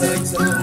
six.